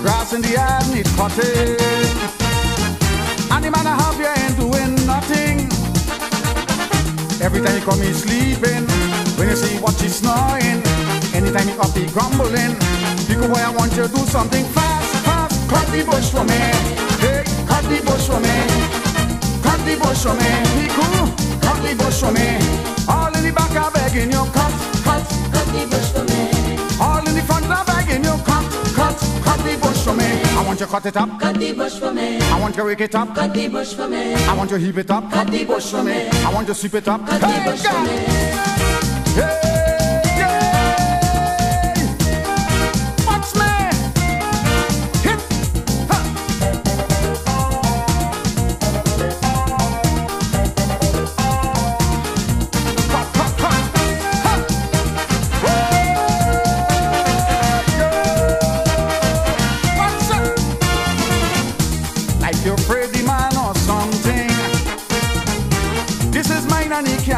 grass in the yard need cutting. And the man I have here ain't doing nothing. Every time you come, he's sleeping. When you see what he's snoring, anytime he up, he grumbling. Because boy, I want you to do something fast, fast. Cut the bush for me. Hey, cut the bush for me. Cut the bush for me. Cut the bush for me. All in the back are begging you, Cut want you cut it up. Cut the bush for me. I want you rake it up. Cut the bush for me. I want you heap it up. Cut the bush for me. I want you sweep it up. Cut the bush for me. Hey,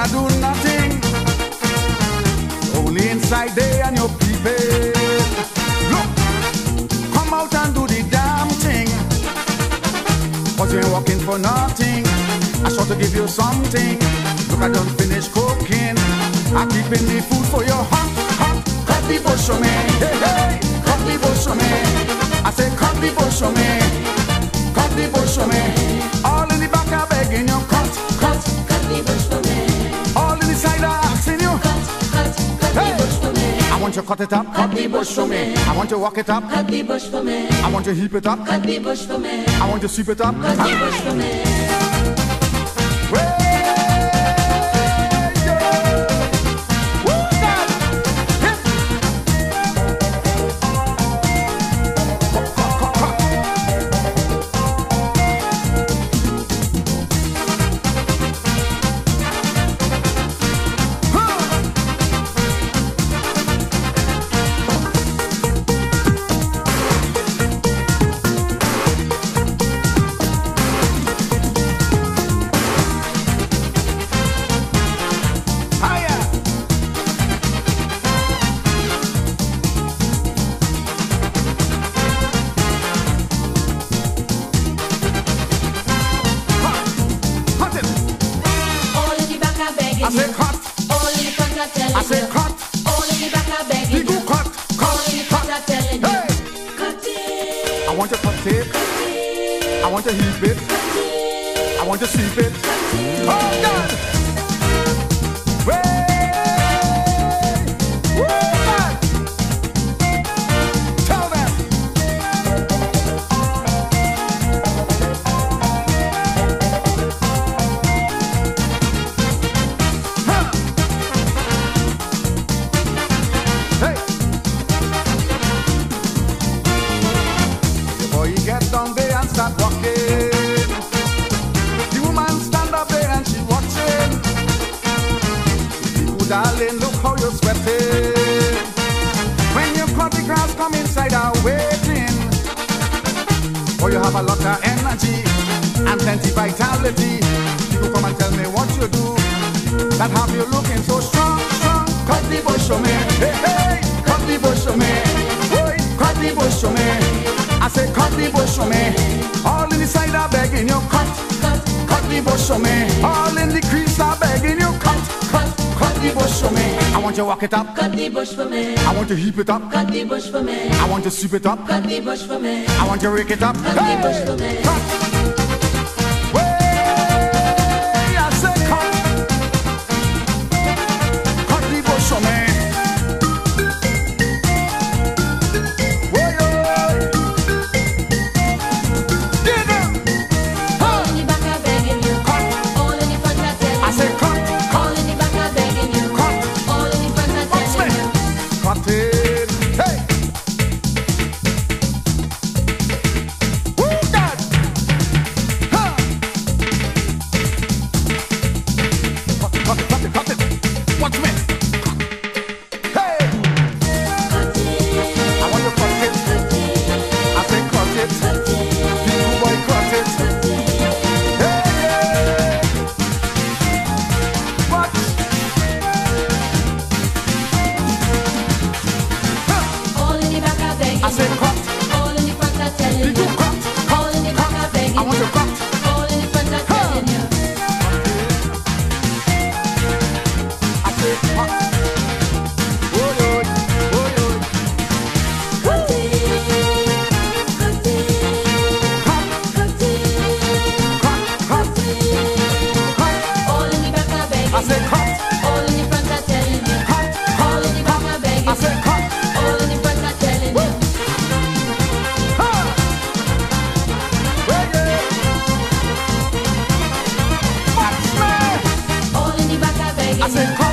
can't do nothing. Only inside there and your people. Look, come out and do the damn thing. Cause you ain't working for nothing. I sure to give you something. Look, I done finished cooking. I'm keeping the food for your hot, hot. Cut the bush for me. Hey, hey, cut the bush for me. I say, cut the bush for me. Cut the bush for me. All in the back are begging you, cut. Cut want you to cut it up. Cut the bush for me. I want you to walk it up. Cut the bush for me. I want you to heap it up. Cut the bush for me. I want you to sweep it up. Cut the bush for me. I say cut. All in the front are telling I say cut. All in the back are begging you. cut. All in the Cut. front are telling you. Cut it. I want to cut it. I want to heap it. I want to sweep it. Oh God! Look how. When you cut the grass, come inside and waiting. For oh, you have a lot of energy and plenty vitality. People come and tell me what you do. That have you looking so strong, strong. Cut the bush for me. Hey, hey, cut the bush for me. Boy, cut the bush for me. I say cut the bush for me. All in the side are begging you cut, Cut, cut the bush for me. All in the crease are begging you cut, cut the bush for me. I want you to walk it up. cut the bush for me. I want you to heap it up. Cut the bush for me. I want you to sweep it up. Cut the bush for me. I want you to rake it up. Cut the bush for me. Cut, I said, I said,